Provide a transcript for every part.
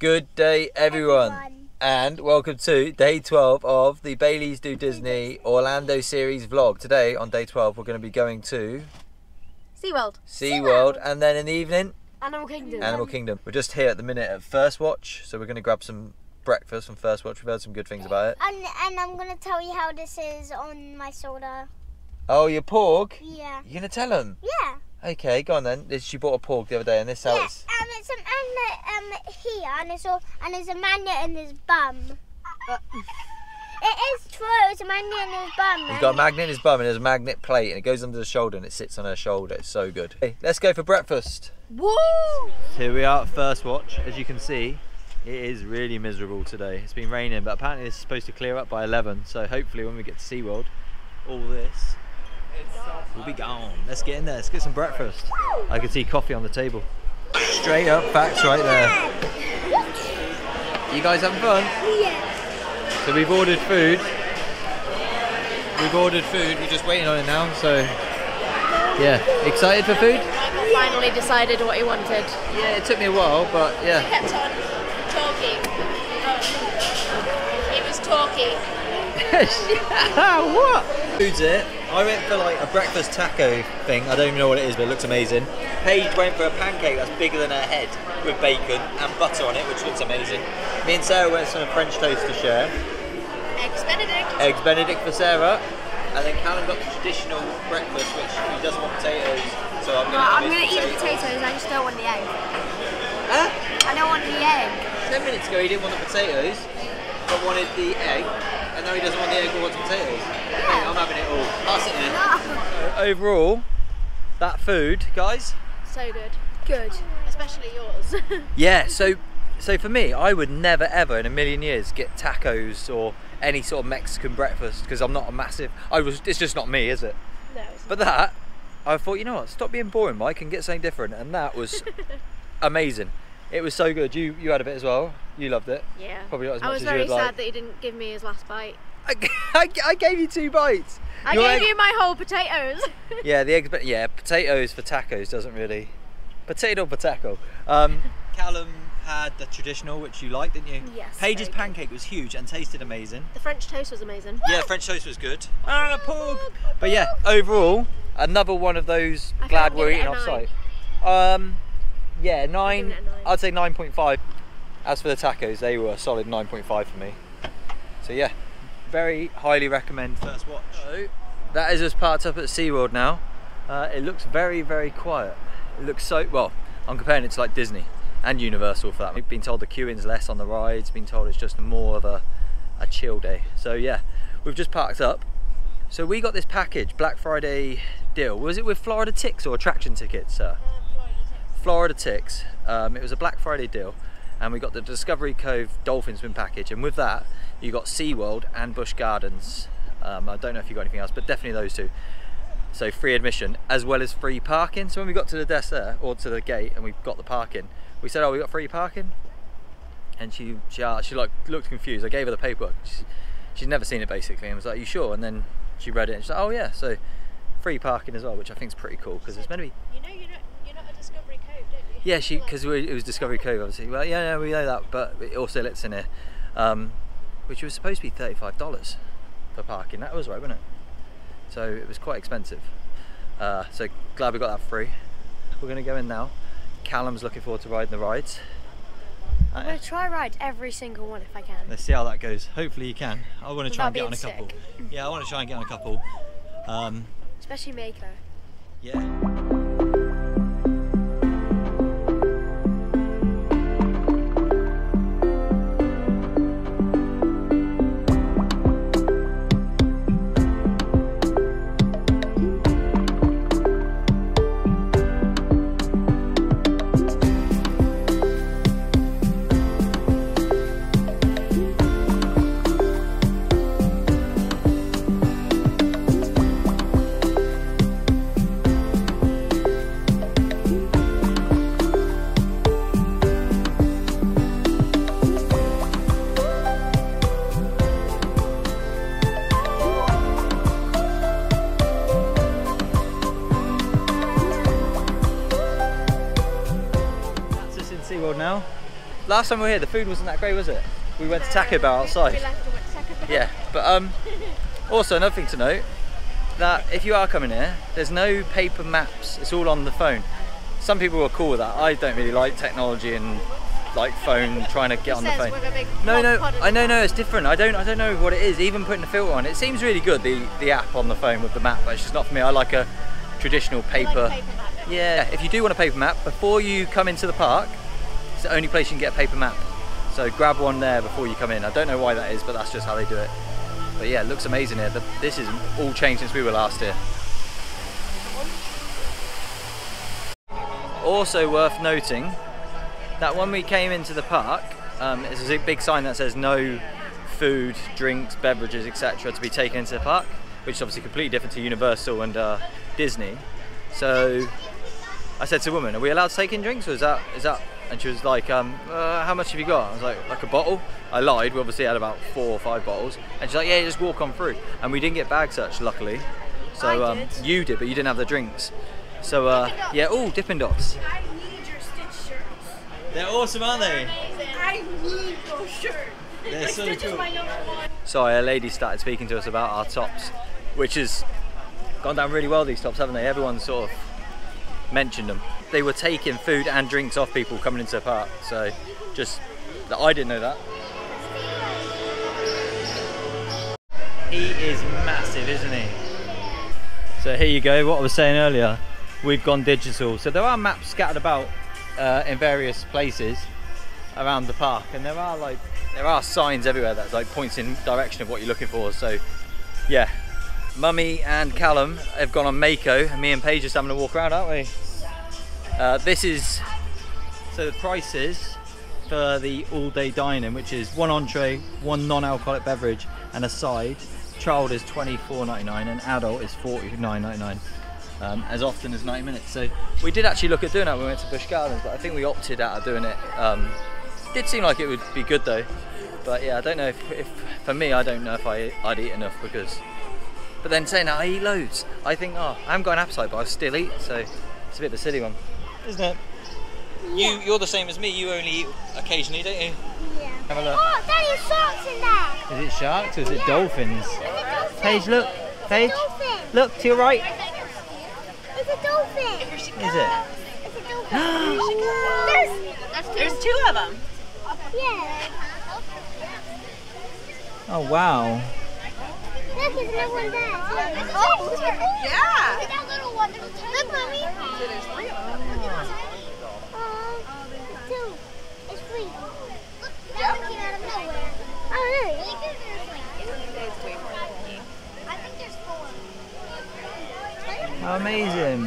Good day, everyone. Everyone. and welcome to day 12 of the Baillies Do Disney Orlando series vlog. Today, on day 12, we're going to be going to SeaWorld. SeaWorld, and then in the evening, Animal Kingdom. Animal Kingdom. We're just here at the minute at First Watch, so we're going to grab some breakfast from First Watch. We've heard some good things about it. And and I'm gonna tell you how this is on my soda. Oh, your Porg? Yeah. You're going to tell them? Yeah. Okay, go on then. She bought a Porg the other day, and this yeah. Um, it's a magnet um here, and it's all, and there's a magnet in his bum. it is true. It's a magnet in his bum. He's got a magnet in his bum, and there's a magnet plate, and it goes under the shoulder, and it sits on her shoulder. It's so good. Hey, let's go for breakfast. Woo! Here we are at First Watch. As you can see, it is really miserable today. It's been raining, but apparently it's supposed to clear up by 11. So hopefully, when we get to SeaWorld, all this will be gone. Let's get in there. Let's get some breakfast. I can see coffee on the table. Straight up facts right there. You guys having fun? Yeah. So we've ordered food. We've ordered food. We're just waiting on it now. So yeah, excited for food? Michael finally decided what he wanted. Yeah, it took me a while, but yeah. kept on talking. It was talking. what? Food's it. I went for like a breakfast taco thing. I don't even know what it is, but it looks amazing. Paige went for a pancake that's bigger than her head with bacon and butter on it, which looks amazing. Me and Sarah went for some French toast to share. Eggs Benedict. Eggs Benedict for Sarah. And then Callum got the traditional breakfast, which he doesn't want potatoes. So I'm gonna, I'm gonna eat the potatoes. I just don't want the egg. Huh? I don't want the egg. Ten minutes ago he didn't want the potatoes, but wanted the egg. And now he doesn't want the egg but wants potatoes. Mate, I'm having it all. Pass it in. No. overall, that food, guys. So good. Good. Especially yours. Yeah. So, so for me, I would never ever in a million years get tacos or any sort of Mexican breakfast because I'm not a massive. I was. It's just not me, is it? no, it's But that, I thought, you know what? Stop being boring, Mike, and get something different. And that was amazing. It was so good. You you had a bit as well. You loved it. Yeah. Probably not as I much was as very you'd sad like. that he didn't give me his last bite. I, I, I gave you two bites. I Your gave egg- you my whole potatoes. Yeah, the eggs, but yeah, potatoes for tacos doesn't really. Potato potato. Um, Callum had the traditional, which you liked, didn't you? Yes, Paige's very good. pancake was huge and tasted amazing. the French toast was amazing. Yeah, French toast was good. Ah, Porg. But yeah, overall, another one of those. I glad we're eating it off site. Um, yeah, nine. giving it a nine. I'd say nine point five. As for the tacos, they were a solid nine point five for me. So yeah, very highly recommend first watch. So that is us parked up at SeaWorld now. Uh, it looks very very quiet. It looks so well. I'm comparing it to like Disney and Universal for that. We've been told the queuing's less on the rides. Been told it's just more of a a chill day. So yeah, we've just parked up. So we got this package Black Friday deal. Was it with Florida Tix or attraction tickets, sir? Florida Tix. Um, it was a Black Friday deal, and we got the Discovery Cove Dolphin Swim package, and with that, you got SeaWorld and Busch Gardens. Um, I don't know if you've got anything else, but definitely those two. So free admission as well as free parking. So when we got to the desk there, or to the gate, and we got the parking, we said, "Oh, we got free parking," and she she, uh, she like looked confused. I gave her the paperwork. She, she's never seen it basically, and was like, "You sure?" And then she read it, and she's like, "Oh yeah." So free parking as well, which I think is pretty cool because it's meant to be You know you're not, you're not a Discovery Cove, don't you? yeah, she because it was Discovery Cove, obviously. Well, yeah, yeah, we know that, but it also lets in here, um, which was supposed to be thirty-five dollars for parking. That was right, wasn't it? So it was quite expensive. Uh, so glad we got that free. We're gonna go in now. Callum's looking forward to riding the rides. I'm gonna try ride every single one if I can. Let's see how that goes. Hopefully you can. I want to try and get on a being couple. Yeah, I want to try and get on a couple. Um, Especially Mako. yeah. Last time we were here, the food wasn't that great, was it? We went to Taco Bar outside. We left and went to Taco Bell. Yeah, but um, also another thing to note that if you are coming here, there's no paper maps. It's all on the phone. Some people are cool with that. I don't really like technology and like phone trying to get on the phone. with a big No, no, I know, no, it's different. I don't, I don't know what it is. Even putting the filter on, it seems really good. The the app on the phone with the map, but it's just not for me. I like a traditional I like paper. paper map. Yeah, if you do want a paper map, before you come into the park, it's the only place you can get a paper map. So grab one there before you come in. I don't know why that is, but that's just how they do it. But yeah, it looks amazing here. This is all changed since we were last here. Also worth noting that when we came into the park, um, there's a big sign that says no food, drinks, beverages, etc. to be taken into the park, which is obviously completely different to Universal and uh, Disney. So I said to the woman, "Are we allowed to take in drinks, or is that is that?" And she was like, um, uh, "How much have you got?" I was like, "Like a bottle." I lied. We obviously had about four or five bottles, and she's like, "Yeah, just walk on through." And we didn't get bag search, luckily. So I um, did. you did, but you didn't have the drinks. So uh, yeah, oh, Dippin' Dots. I need your Stitch shirts. They're awesome, aren't they? I need those shirts. They're like so Stitch cool. is my number one. Sorry, a lady started speaking to us about our tops, which has gone down really well. These tops, haven't they? Everyone's sort of mentioned them. They were taking food and drinks off people coming into the park. So, just that I didn't know that. He is massive, isn't he? So here you go. What I was saying earlier, we've gone digital. So there are maps scattered about uh, in various places around the park, and there are like there are signs everywhere that like points in direction of what you're looking for. So yeah, Mummy and Callum have gone on Mako, and me and Paige just having a walk around, aren't we? Uh, this is so the prices for the all-day dining, which is one entree, one non-alcoholic beverage, and a side. Child is $24.99 and adult is $49.99. Um, as often as 90 minutes. So we did actually look at doing that when we went to Busch Gardens, but I think we opted out of doing it. Um, did seem like it would be good though, but yeah, I don't know if, if for me, I don't know if I, I'd eat enough because. But then saying that I eat loads, I think, oh, I haven't got an appetite, but I still eat, so it's a bit of a silly one, isn't it? You, you're the same as me. You only eat occasionally, don't you? Yeah. Have a look. Oh, Daddy, sharks in there. Is it sharks or is it Yeah. dolphins? It's a dolphin. Paige, look. It's Paige, a dolphin. look to your right. It's a dolphin. Is it? It's a dolphin. There's, There's two of them. yeah. Oh wow. Look, there's another one there. Oh, Yeah. That little. Look, mommy. So there's three of them. two. It's three. Look, that one came out of nowhere. Oh, really? There's way more than me. I think there's four. How amazing.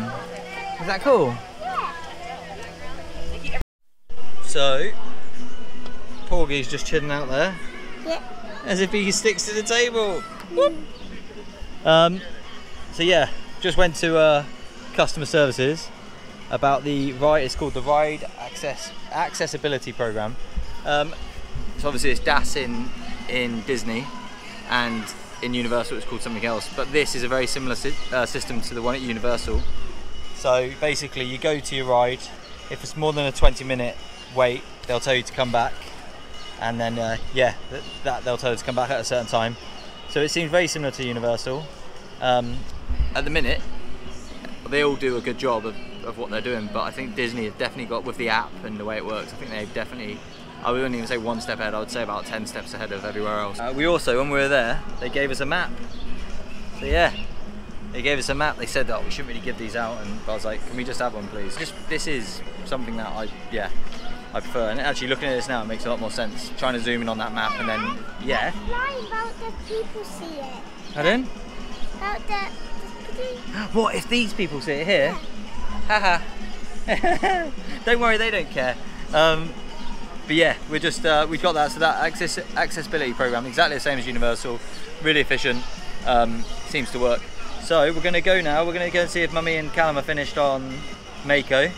Is that cool? Yeah. So, Porgy's just chilling out there Yeah. as if he sticks to the table. Um, so yeah, just went to uh, customer services about the ride. It's called the Ride Access Accessibility Program. Um, so obviously it's DAS in in Disney, and in Universal it's called something else. But this is a very similar sy- uh, system to the one at Universal. So basically, you go to your ride. If it's more than a 20 minute wait, they'll tell you to come back, and then uh, yeah, th- that they'll tell you to come back at a certain time. So it seems very similar to Universal. Um, at the minute, they all do a good job of, of what they're doing, but I think Disney have definitely got with the app and the way it works. I think they've definitely. I wouldn't even say one step ahead. I would say about 10 steps ahead of everywhere else. Uh, we also, when we were there, they gave us a map. So yeah, they gave us a map. They said, "Oh, we shouldn't really give these out," and I was like, "Can we just have one, please?" Just this is something that I, yeah, I prefer. And actually, looking at this now, it makes a lot more sense. Trying to zoom in on that map and then, yeah. Lie about the people see it. Pardon? About the. What if these people see it here? Haha. don't worry, they don't care. Um, but yeah, we're just uh, we've got that. So that access accessibility program, exactly the same as Universal, really efficient. Um, seems to work. So we're going to go now. We're going to go and see if Mummy and Callum are finished on Mako,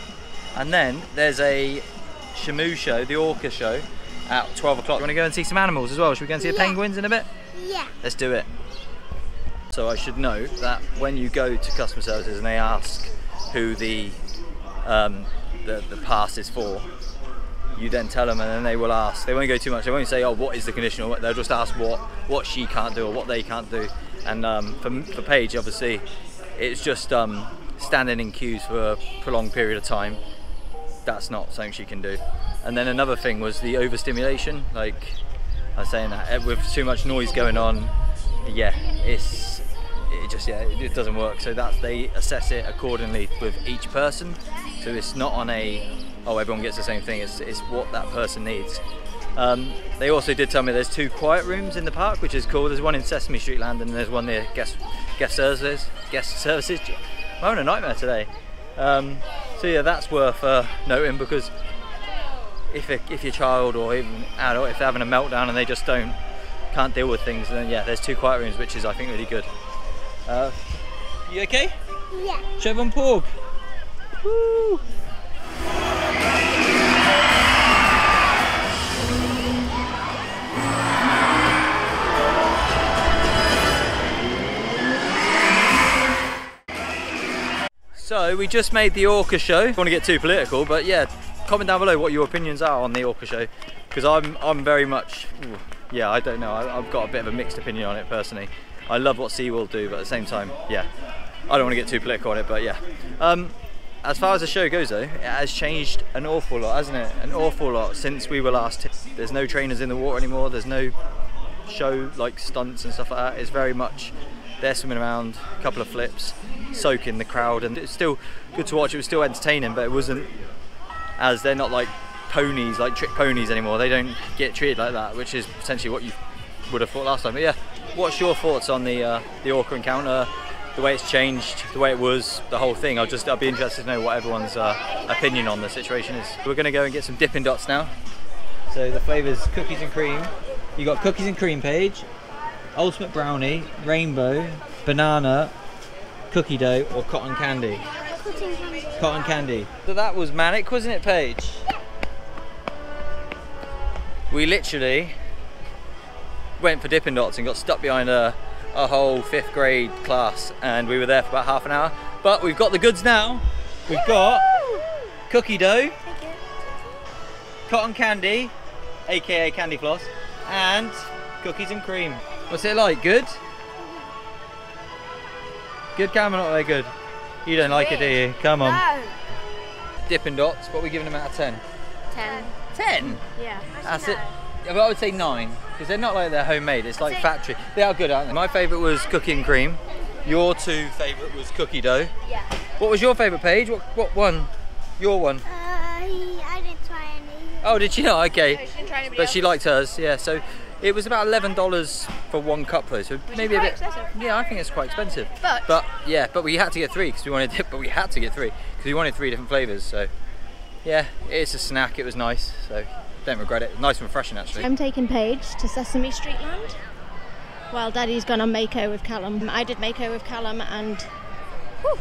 and then there's a Shamu show, the Orca show, at 12 o'clock. You want to go and see some animals as well? Should we go and see the penguins in a bit? Yeah. Let's do it. So I should note that when you go to customer services and they ask who the um, the, the pass is for, you then tell them, and then they will ask. They won't go too much. They won't say, "Oh, what is the condition?" They'll just ask what what she can't do or what they can't do. And um, for for Paige, obviously, it's just um, standing in queues for a prolonged period of time. That's not something she can do. And then another thing was the overstimulation. Like I was saying that eh, with too much noise going on, yeah, it's it just yeah it, it doesn't work. So that's they assess it accordingly with each person. So it's not on a oh everyone gets the same thing. It's it's what that person needs. Um, they also did tell me there's two quiet rooms in the park, which is cool. There's one in Sesame Street Land and there's one near guest guest services. Guest services. I'm having a nightmare today. Um, so yeah, that's worth uh, noting because if a, if your child or even adult if they're having a meltdown and they just don't can't deal with things, then yeah, there's two quiet rooms, which is I think really good. Uh, you okay? Yeah. Chevron Porg. Woo! So we just made the Orca show. I don't want to get too political, but yeah, comment down below what your opinions are on the Orca show, because I'm I'm very much, ooh, yeah, I don't know. I, I've got a bit of a mixed opinion on it personally. I love what SeaWorld do, but at the same time, yeah, I don't want to get too political on it, but yeah. Um, as far as the show goes though, it has changed an awful lot, hasn't it? An awful lot since we were last. There's no trainers in the water anymore. There's no show like stunts and stuff like that. It's very much they're swimming around, a couple of flips, soaking the crowd, and it's still good to watch. It was still entertaining, but it wasn't as they're not like ponies, like trick ponies anymore. They don't get treated like that, which is potentially what you would have thought last time. But yeah, what's your thoughts on the uh, the Orca encounter? The way it's changed, the way it was, the whole thing. I'll just, I'll be interested to know what everyone's uh, opinion on the situation is. We're gonna go and get some Dippin' Dots now. So the flavours cookies and cream. You got cookies and cream Paige, ultimate brownie, rainbow, banana, cookie dough, or cotton candy. Cooking candy. Cotton candy. So that was manic, wasn't it, Paige? We literally went for Dippin' Dots and got stuck behind a, a whole fifth grade class, and we were there for about half an hour. But we've got the goods now. We've got cookie dough, cotton candy, aka candy floss, and cookies and cream. What's it like? Good? Good camera, not very good. You don't like it, do you? Come on. No. Dippin' Dots, what are we giving them out of 10? Ten. 10? Yeah. That's it. Yeah, but I would say 9, because they're not like they're homemade, it's like factory. They are good, aren't they? My favourite was cookie and cream. Your two favourite was cookie dough. Yeah. What was your favourite Paige? What, what one? Your one? Uh, I didn't try any. Oh, did she not? Okay. she didn't try anybody But she liked hers, yeah. So it was about eleven dollars for one cup though, so maybe a quite bit. excessive. Yeah, I think it's quite expensive. But- but yeah, but we had to get three because we wanted. But we had to get three because we wanted three different flavors. So yeah, it's a snack. It was nice. So don't regret it. Nice and refreshing actually. I'm taking Paige to Sesame Street Land while Daddy's gone on Mako with Callum. I did Mako with Callum and whew,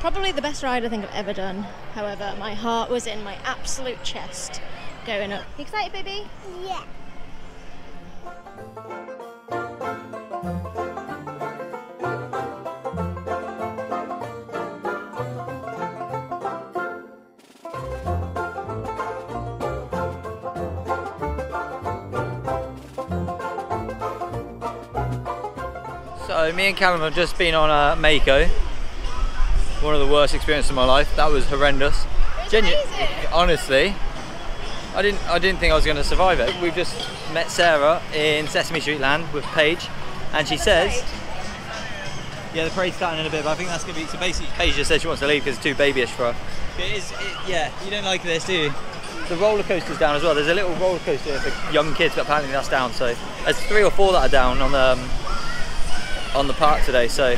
probably the best ride I think I've ever done. However, my heart was in my absolute chest going up. You excited, baby? Yeah. So me and Callum have just been on a Mako. One of the worst experiences of my life. That was horrendous. Genu- honestly, I didn't. I didn't think I was going to survive it. We've just met Sarah in Sesame Street Land with Paige, and she says, "Yeah, the parade's starting in a bit, but I think that's going to be." So basically, Paige just said she wants to leave because it's too babyish for her. It is. It, yeah, you don't like this, do you? The roller coaster's down as well. There's a little roller coaster for young kids, but apparently that's down. So there's three or four that are down on the um, on the park today, so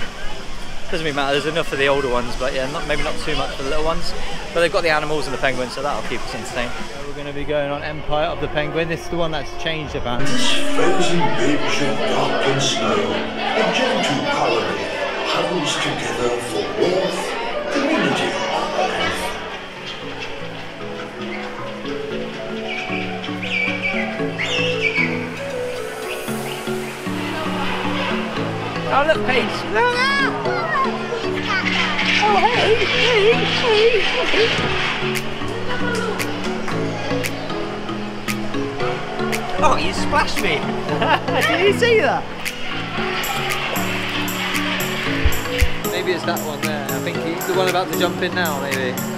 doesn't really matter. There's enough for the older ones, but yeah, not, maybe not too much for the little ones. But they've got the animals and the penguins, so that'll keep us entertained. We're going to be going on Empire of the Penguin. This is the one that's changed apparently. This frozen ridge of dark and snow, a gentle colony, huddles together Oh look, Paige! Oh, hey, hey, hey, hey. Oh, you splashed me! Did you see that? Maybe it's that one there. I think he's the one about to jump in now, maybe.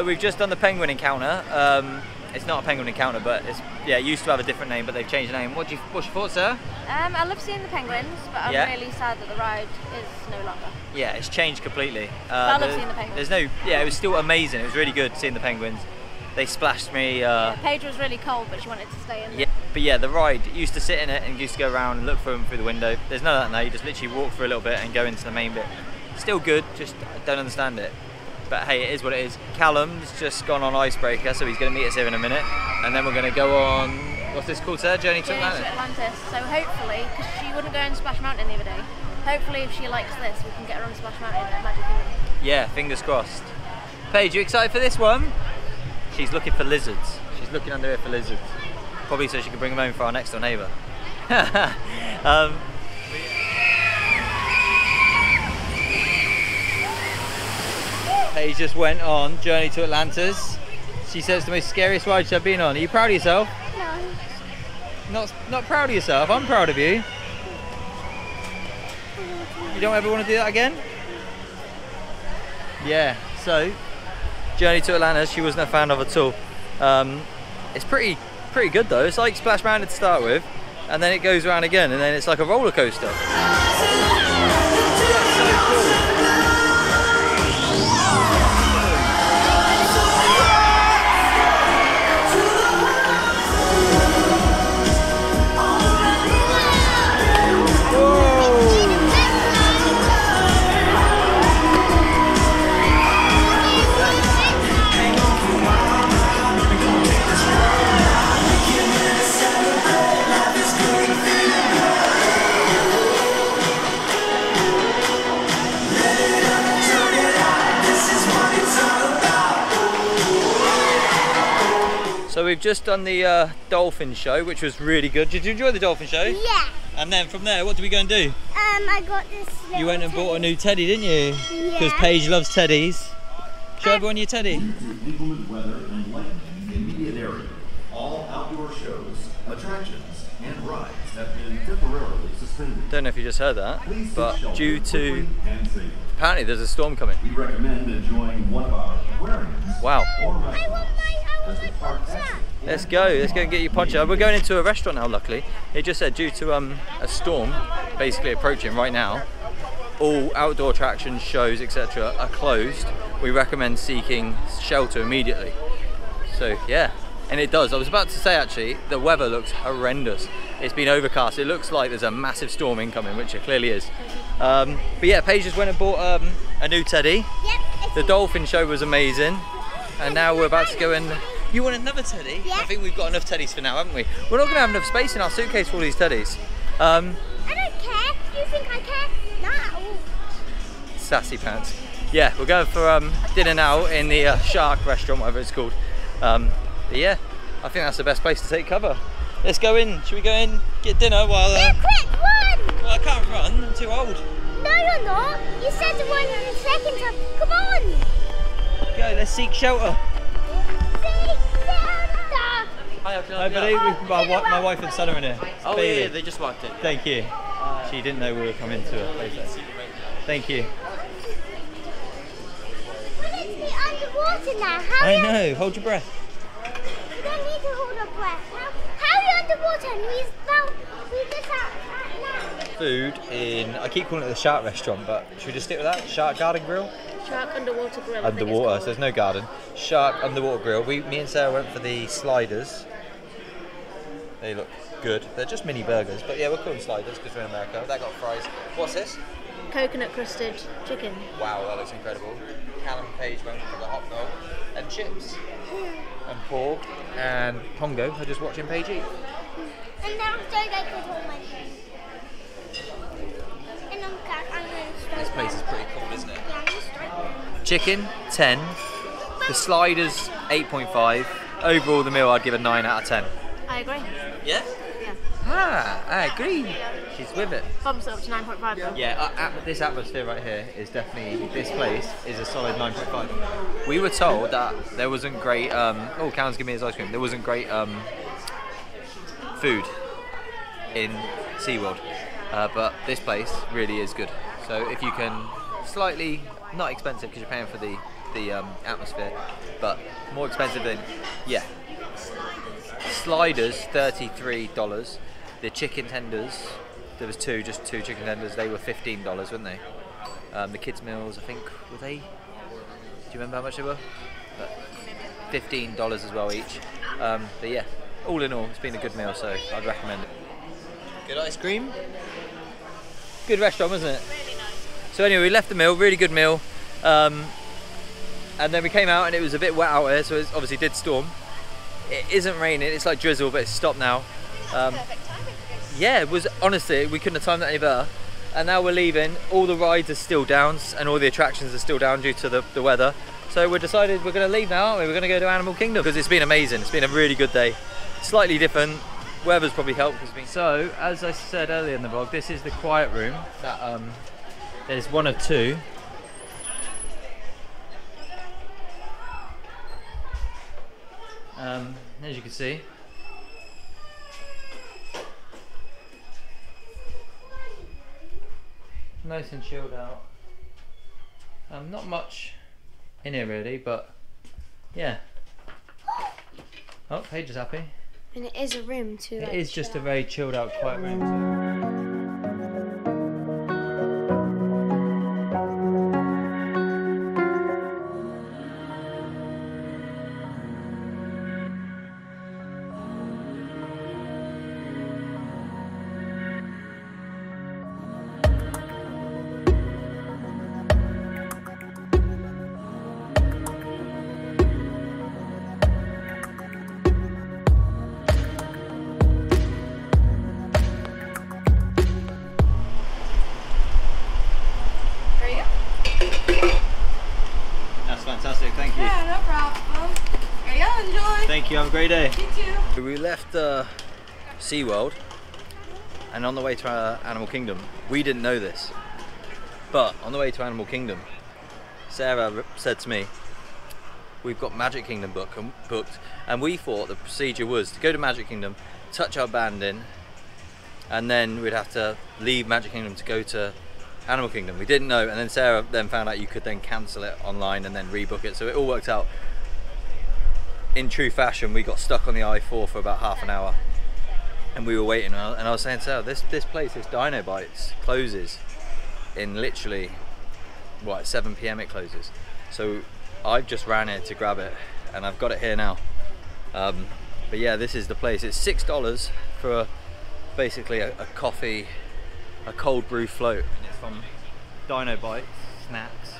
So we've just done the penguin encounter. Um, it's not a penguin encounter, but it's yeah, it used to have a different name, but they've changed the name. What do you, what's your thoughts, sir? Um, I love seeing the penguins, but I'm Yeah. really sad that the ride is no longer. Yeah, it's changed completely. Uh, I love there- seeing the penguins. There's no, yeah, it was still amazing. It was really good seeing the penguins. They splashed me. Uh, Paige was really cold, but she wanted to stay in. yeah, but yeah, the ride used to sit in it and used to go around and look for them through the window. There's none of that now. You just literally walk for a little bit and go into the main bit. Still good, just don't understand it. But hey, it is what it is. Callum's just gone on icebreaker, so he's going to meet us here in a minute, and then we're going to go on. What's this called, sir? Journey to Journey to Atlantis. Atlantis. So hopefully, because she wouldn't go on Splash Mountain the other day, hopefully if she likes this, we can get her on Splash Mountain at Magic Kingdom. Yeah, fingers crossed. Paige, you excited for this one? She's looking for lizards. She's looking under here for lizards. Probably so she can bring them home for our next door neighbour. um, Paige just went on Journey to Atlantis. She says it's the most scariest ride she's ever been on. Are you proud of yourself? No. Not, not proud of yourself. I'm proud of you. You don't ever want to do that again? Yeah. So, Journey to Atlantis, she wasn't a fan of at all. Um, it's pretty, pretty good though. It's like Splash Mountain to start with, and then it goes around again, and then it's like a roller coaster. Just done the uh, dolphin show, which was really good. Did you enjoy the dolphin show? Yeah. And then from there, what did we go and do? Um, I got this. You went and bought a new teddy, didn't you? Yeah. Because Yeah. Paige loves teddies. Show everyone your teddy. inclement weather and lightning immediate area. All outdoor shows, attractions, and rides have been temporarily suspended. Don't know if you just heard that, but due to quickly and safely. apparently there's a storm coming. We recommend enjoying one of our aquariums Wow. I want my, I want my park poncha. exit. Let's go. Let's go and get your poncho. We're going into a restaurant now. Luckily, it just said due to um, a storm basically approaching right now, all outdoor attractions, shows, etc. are closed. We recommend seeking shelter immediately. So yeah, and it does. I was about to say actually, the weather looks horrendous. It's been overcast. It looks like there's a massive storm incoming, which it clearly is. Um, but yeah, Paige just went and bought um, a new teddy. Yep. The dolphin show was amazing, and now we're about to go and. You want another teddy? Yeah. I think we've got enough teddies for now, haven't we? We're not going to have enough space in our suitcase for all these teddies. Um, I don't care. Do you think I care? No. sassy pants. Yeah, we're going for um, dinner now in the uh, Shark restaurant, whatever it's called. Um, but yeah, I think that's the best place to take cover. Let's go in. Should we go in, get dinner while? Uh, Quick, run! well, I can't run. I'm too old. No, you're not. You said to run in a second time. Come on. Go. Let's seek shelter. Hi, buddy. We, my, my wife and son are in here. Oh Bailey. yeah, they just walked in. Thank you. Uh, she didn't know we were coming to a place like. Thank you. We need to be underwater now. How I know. Hold your breath. We don't need to hold our breath. How, how are you underwater we found we just out now? Food in. I keep calling it the Shark Restaurant, but should we just stick with that? Shark Garden Grill. Shark Underwater Grill. I think it's Underwater, so there's no garden. Shark Underwater Grill. We, me and Sarah went for the sliders. They look good. They're just mini burgers, but yeah, we're calling sliders because we're in America. That got fries. What's this? Coconut crusted chicken. Wow, that looks incredible. Callum Paige went for the hot dog and chips hmm. and Porg and Pongo. I just watching Paige eat. Hmm. And downstairs I could hold my phone. And I'm, I'm going to This place is pretty cool, isn't chicken 10, the sliders 8.5. Overall, the meal I'd give a 9 out of 10. I agree. Yeah? Yeah. Ah, I agree. She's with it. Bumps it up to 9.5 though. Yeah, uh, at- this atmosphere right here is definitely this place is a solid 9.5. We were told that there wasn't great. Um, oh, Callan's giving me his ice cream. There wasn't great um, food in SeaWorld, uh, but this place really is good. So if you can, slightly not expensive because you're paying for the the um, atmosphere, but more expensive than yeah. Sliders thirty-three dollars. The chicken tenders, there was two, just two chicken tenders. They were fifteen dollars, weren't they? Um, the kids' meals, I think, were they? Do you remember how much they were? But Fifteen dollars as well each. Um, but yeah, all in all, it's been a good meal, so I'd recommend it. Good ice cream. Good restaurant, wasn't it? So anyway, we left the meal, really good meal. Um, and then we came out and it was a bit wet out here, so it obviously did storm. It isn't raining, it's like drizzle, but it's stopped now. Um, yeah, it was honestly, we couldn't have timed that any better. And now we're leaving, all the rides are still down and all the attractions are still down due to the, the weather. So we decided we're going to leave now, aren't we? We're going to go to Animal Kingdom because it's been amazing. It's been a really good day. Slightly different. Weather's probably helped. 'cause it's been- So, as I said earlier in the vlog, this is the quiet room. That um, There's one of two. Um, as you can see, nice and chilled out. Um, not much in here really, but yeah. Oh, Paige is happy. And it is a room too. It like, is just a very chilled out, quiet room. Day. We left uh, SeaWorld and on the way to uh, Animal Kingdom, we didn't know this, but on the way to Animal Kingdom, Sarah said to me, We've got Magic Kingdom book and booked, and we thought the procedure was to go to Magic Kingdom, touch our band in, and then we'd have to leave Magic Kingdom to go to Animal Kingdom. We didn't know, and then Sarah then found out you could then cancel it online and then rebook it, so it all worked out in true fashion, we got stuck on the I4 for about half an hour, and we were waiting. And I was saying, "So this this place, this Dino Bites, closes in literally what 7 p.m. It closes." So I've just ran here to grab it, and I've got it here now. Um, but yeah, this is the place. It's six dollars for basically a, a coffee, a cold brew float, and it's from Dino Bites Snacks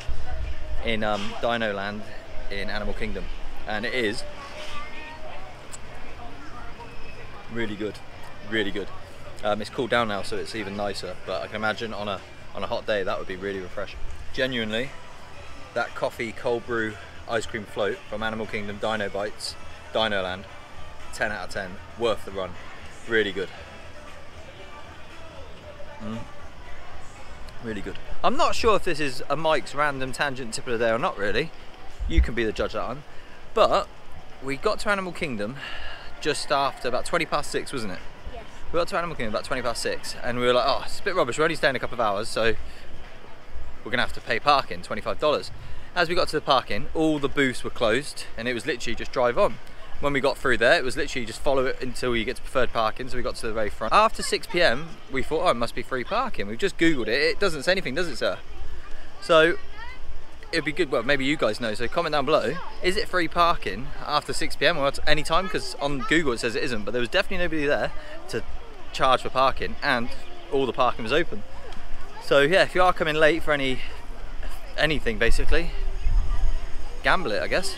in um, Dino Land in Animal Kingdom, and it is really good, really good. Um, it's cooled down now, so it's even nicer. But I can imagine on a on a hot day that would be really refreshing. Genuinely, that coffee cold brew ice cream float from Animal Kingdom Dino Bites, Dino Land, 10 out of 10, worth the run. Really good. Mm. Really good. I'm not sure if this is a Mike's random tangent tip of the day or not really. You can be the judge that one. But we got to Animal Kingdom just after about 20 past six, wasn't it? Yes. We got to Animal Kingdom about 20 past six, and we were like, oh, it's a bit rubbish. We're only staying a couple of hours, so we're gonna have to pay parking, $25. As we got to the parking, all the booths were closed, and it was literally just drive on. When we got through there, it was literally just follow it until you get to preferred parking. So we got to the very front. After 6 p.m., we thought, oh, it must be free parking. We've just Googled it. It doesn't say anything, does it, sir? So it'd be good. Well, maybe you guys know. So comment down below. Is it free parking after 6 p.m. or at any time? Because on Google it says it isn't, but there was definitely nobody there to charge for parking, and all the parking was open. So yeah, if you are coming late for any anything, basically, gamble it, I guess.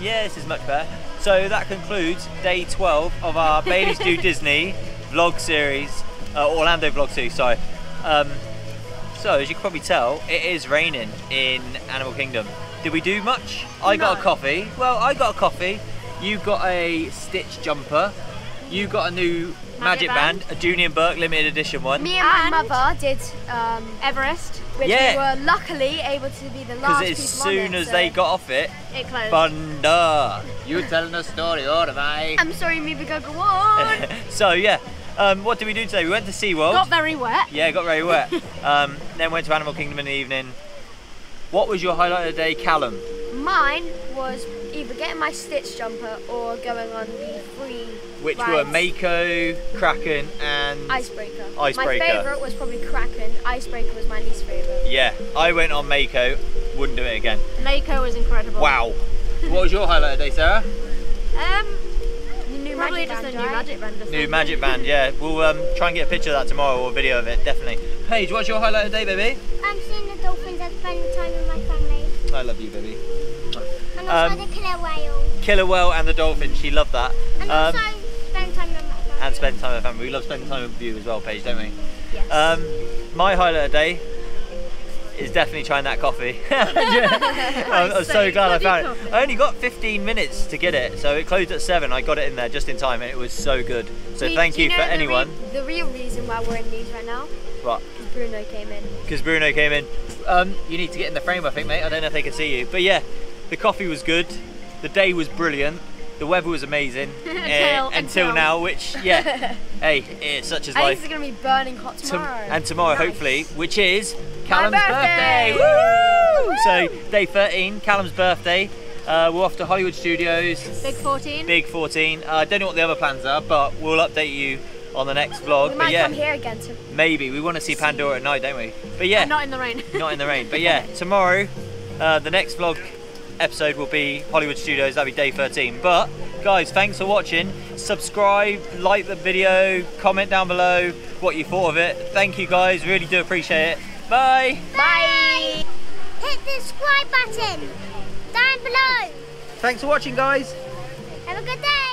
Yeah, this is much better. So that concludes day 12 of our Baillies Do Disney vlog series, uh, Orlando vlog series. Sorry. Um, So, as you can probably tell, it is raining in Animal Kingdom. Did we do much? I got a coffee. Well, I got a coffee. You got a Stitch jumper. You got a new Magic, Magic band. a Julian Burke limited edition one. Me and my mother did, um, Everest. which Yeah. we were luckily able to be the Because last as people soon on it, as so- they got off it, It closed. thunder. You telling a story, or am I? I'm sorry, maybe go go on. so yeah, um, what did we do today? We went to SeaWorld. Got very wet. Yeah, got very wet. um, then went to Animal Kingdom in the evening. What was your highlight of the day, Callum? Mine was either getting my Stitch jumper or going on the free Which rides. were Mako, Kraken, and Icebreaker. Icebreaker. My favourite was probably Kraken. Icebreaker was my least favourite. yeah, I went on Mako. Wouldn't do it again. Mako was incredible. Wow. what was your highlight of the day, Sarah? Um, probably just Band, the new right? magic band. New then. Magic Band. Yeah, we'll um, try and get a picture of that tomorrow or a video of it. Definitely. Paige, what's your highlight of the day, baby? I'm seeing the dolphins and spending time with my family. I love you, baby. And also Um, the killer whale. Killer Whale and the dolphin. She loved that. And Um, also spending time with my family. and spend time with family. We love spending time with you as well, Paige, don't we? Yes. Um, my highlight of the day is definitely trying that coffee. I'm, I'm so glad I found coffee. it. I only got 15 minutes to get it, so it closed at 7. I got it in there just in time and it was so good. So Do- thank do you, know for the re- anyone. the real reason why we're in these right now What? is Bruno came in. Because Bruno came in. Um, you need to get in the frame, I think, mate. I don't know if they can see you. But yeah, the coffee was good. The day was brilliant. The weather was amazing. uh, Until- until until. now, which, yeah. hey, it's such as life. it's gonna be burning hot Tom- tomorrow. and tomorrow, Nice. hopefully, which is Callum's birthday! Woo! So, day 13, Callum's birthday. Uh, we're off to Hollywood Studios, Big 14. Big 14. Uh, I don't know what the other plans are, but we'll update you on the next vlog. we but might yeah, come here again to maybe. We want to see Pandora at night, don't we? But yeah, Not in the rain. not in the rain. But yeah, tomorrow, uh, the next vlog episode will be Hollywood Studios. That'll be day 13. But guys, thanks for watching. Subscribe, like the video, comment down below what you thought of it. Thank you guys, really do appreciate it. Bye. Bye. Hit the subscribe button down below. Thanks for watching, guys. Have a good day.